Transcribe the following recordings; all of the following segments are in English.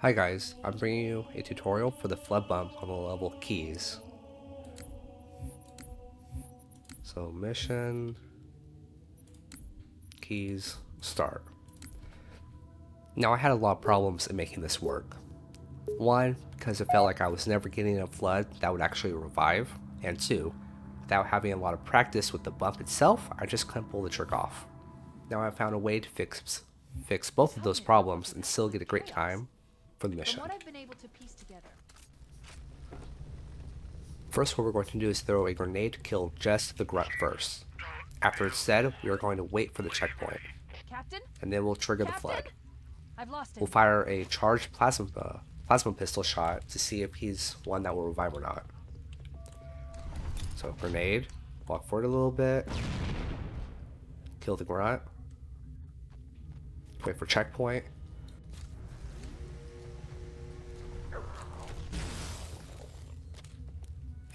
Hi guys, I'm bringing you a tutorial for the flood bump on the level Keyes. So mission, Keyes, start. Now I had a lot of problems in making this work. One, because it felt like I was never getting a flood that would actually revive, and two, without having a lot of practice with the bump itself, I just couldn't pull the trick off. Now I found a way to fix fix both of those problems and still get a great time for the mission. From what I've been able to piece together, First, what we're going to do is throw a grenade to kill just the grunt first. After it's dead, we are going to wait for the checkpoint, Captain, and then we'll trigger the Captain? flood. I've lost him. We'll fire a charged plasma uh, plasma pistol shot to see if he's one that will revive or not. So grenade, walk forward a little bit, kill the grunt, wait for checkpoint.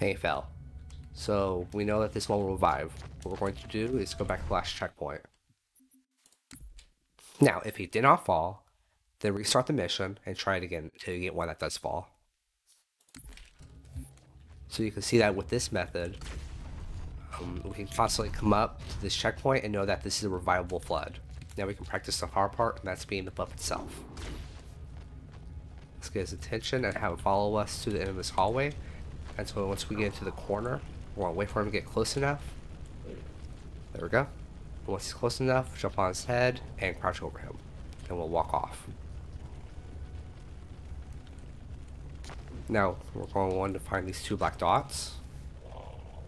And he fell. So we know that this one will revive. What we're going to do is go back to the last checkpoint. Now, if he did not fall, then restart the mission and try it again until you get one that does fall. So you can see that with this method, um, we can constantly come up to this checkpoint and know that this is a revivable flood. Now we can practice the hard part, and that's being the bump itself. Let's get his attention and have him follow us to the end of this hallway. And so once we get into the corner, we're gonna wait for him to get close enough. There we go. Once he's close enough, jump on his head and crouch over him. And we'll walk off. Now, we're going want to find these two black dots.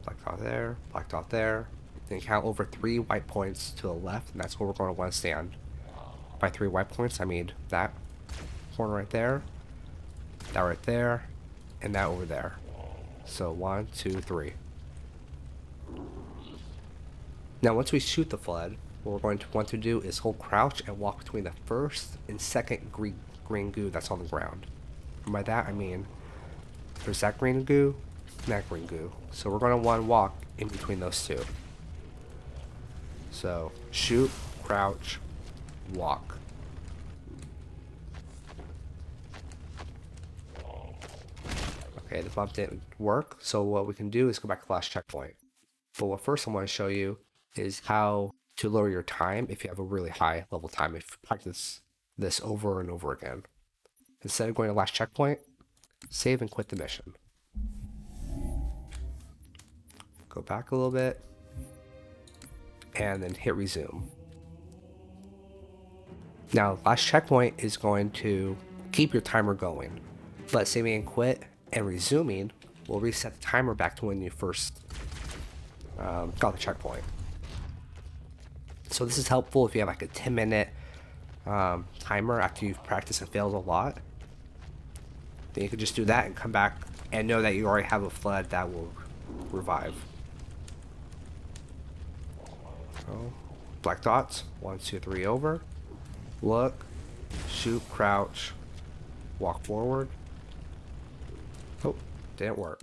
Black dot there, black dot there. Then count over three white points to the left, and that's where we're going to want to stand. By three white points, I mean that corner right there, that right there, and that over there. So one, two, three. Now once we shoot the flood, what we're going to want to do is hold crouch and walk between the first and second green, green goo that's on the ground. And by that I mean, there's that green goo and that green goo. So we're going to want to walk in between those two. So shoot, crouch, walk. Okay, the bump didn't work, so what we can do is go back to last checkpoint. But what first I want to show you is how to lower your time if you have a really high level time, if you practice this over and over again. Instead of going to last checkpoint, save and quit the mission. Go back a little bit, and then hit resume. Now, last checkpoint is going to keep your timer going, but saving and quit and resuming will reset the timer back to when you first um, got the checkpoint. So this is helpful if you have like a 10 minute um, timer after you've practiced and failed a lot. Then you can just do that and come back and know that you already have a flood that will revive. Oh, black dots, one, two, three over. Look, shoot, crouch, walk forward. Oh, didn't work.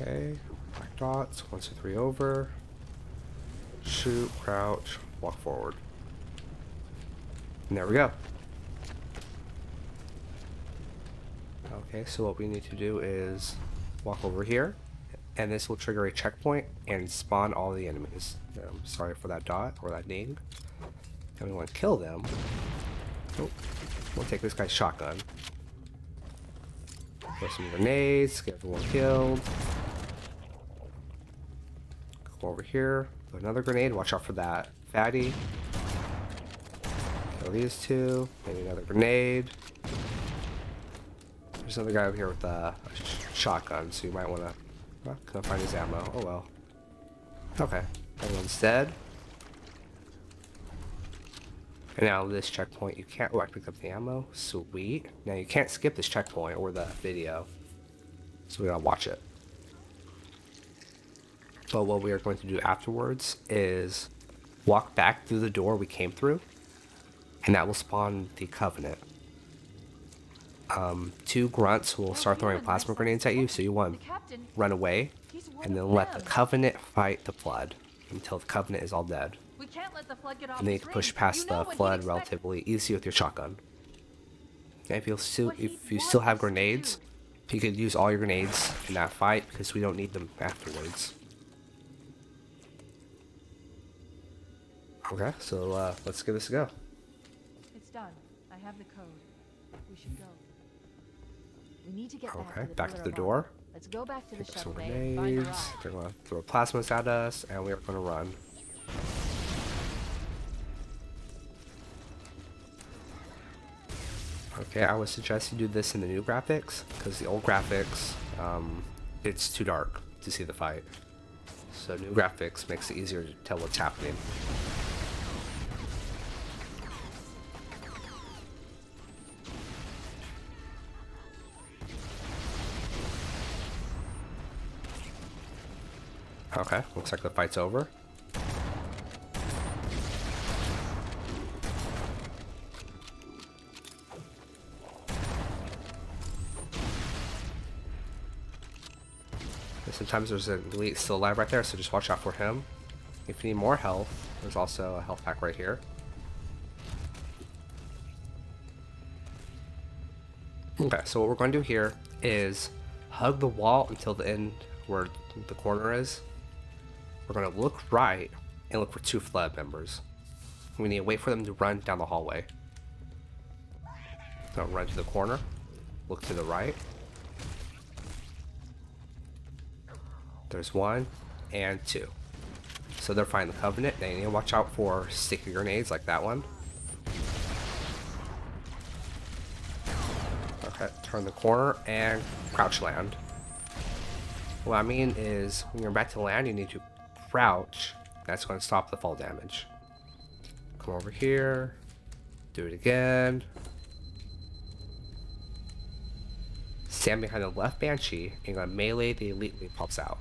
Okay, black dots, one, two, three over. Shoot, crouch, walk forward. And there we go. Okay, so what we need to do is walk over here, and this will trigger a checkpoint and spawn all the enemies. Um, sorry for that dot or that ding. And we want to kill them. Oh, we'll take this guy's shotgun. Throw some grenades, get everyone killed. Go over here, put another grenade, watch out for that fatty. Kill these two, maybe another grenade. There's another guy over here with a, shotgun, so you might want to. Find his ammo. Oh well. Okay, everyone's dead. And now this checkpoint, you can't. Oh, I picked up the ammo. Sweet. Now you can't skip this checkpoint or the video, so we gotta watch it. But what we are going to do afterwards is walk back through the door we came through, and that will spawn the Covenant. Um, two grunts will start throwing plasma grenades at you, so you want to run away and then let the. Covenant fight the Flood until the Covenant is all dead. We can't let the flood get off. And then you can push past the Flood relatively easy with your shotgun. And if you still if you still have grenades, you could use all your grenades in that fight because we don't need them afterwards. Okay, so uh, let's give this a go. It's done. I have the code. We should go. We need to get back Okay, to the, back to the door. Let's go back to Pick up shuttle some bay and find a grenades. They're gonna throw plasmas at us, and we are gonna run. Okay, I would suggest you do this in the new graphics because the old graphics, um, it's too dark to see the fight. So new graphics makes it easier to tell what's happening. Okay, looks like the fight's over. And Sometimes there's an elite still alive right there, so just watch out for him. If you need more health, there's also a health pack right here. Okay, so what we're going to do here is hug the wall until the end where the corner is. We're going to look right and look for two flood members. We need to wait for them to run down the hallway. So run to the corner, look to the right. There's one and two. So they're fighting the Covenant. They need to watch out for sticky grenades like that one. Okay, turn the corner and crouch land. What I mean is, when you're back to land, you need to crouch. That's going to stop the fall damage. Come over here. Do it again. Stand behind the left Banshee, and you're going to melee the elite he pops out.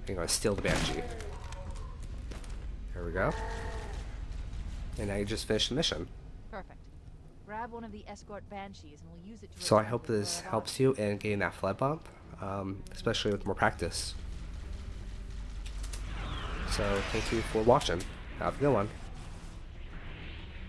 And you're going to steal the Banshee. There we go. And now you just finished the mission. Perfect. Grab one of the escort banshees and we'll use it to. So I hope this helps you in getting that flood bump, um, especially with more practice. So thank you for watching. Have a good one.